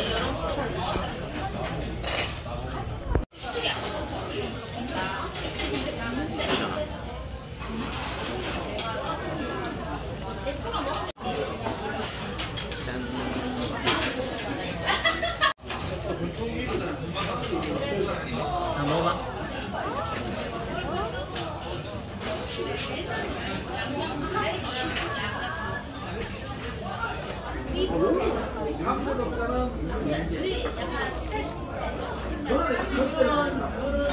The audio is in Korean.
여러모로 야, 먹어봐. 한국 역사는 저는